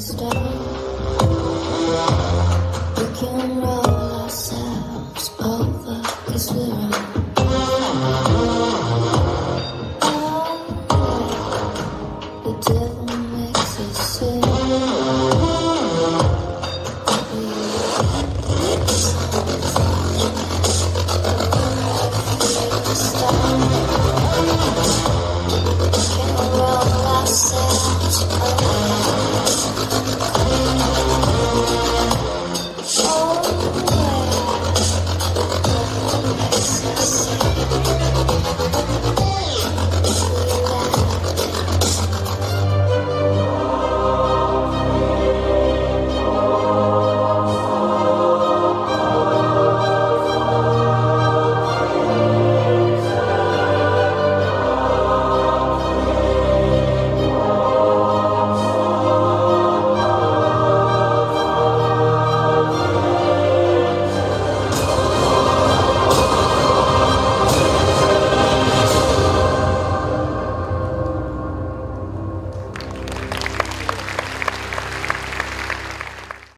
We can roll ourselves over, cause we're